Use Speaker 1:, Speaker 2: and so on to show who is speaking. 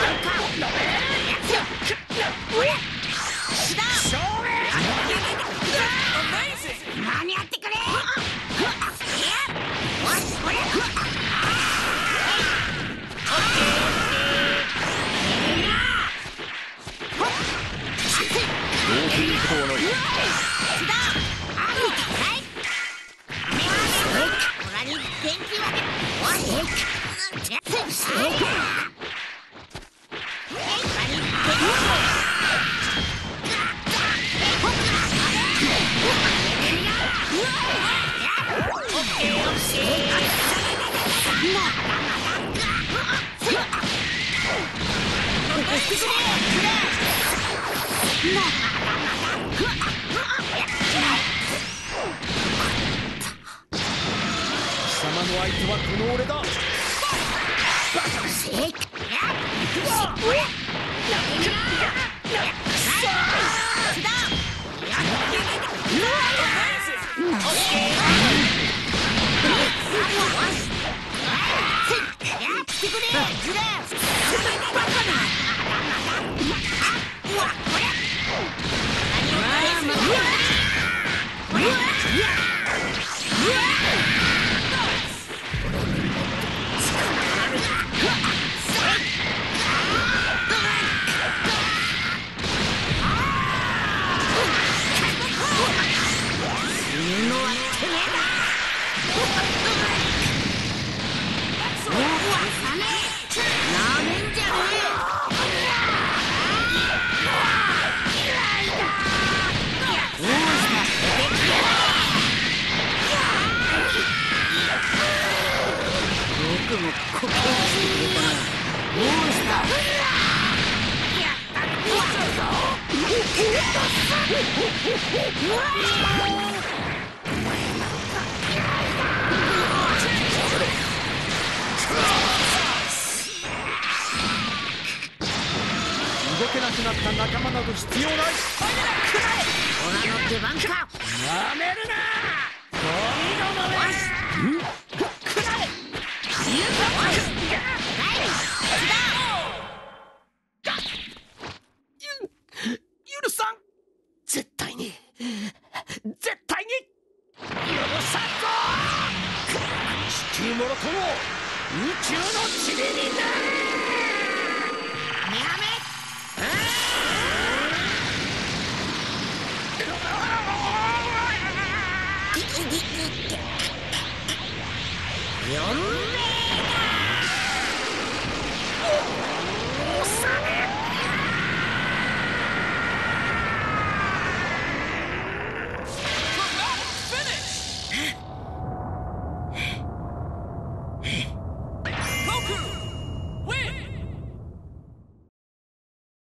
Speaker 1: 何 Yeah!
Speaker 2: 貴様の相手はこの俺だ動けなくなった仲間など必要ない。
Speaker 1: 虎の出番か。
Speaker 2: やめるな。ゴミの豆許さん絶対に絶対に！許さんぞ地球もろとも宇宙の塵になれ
Speaker 1: よん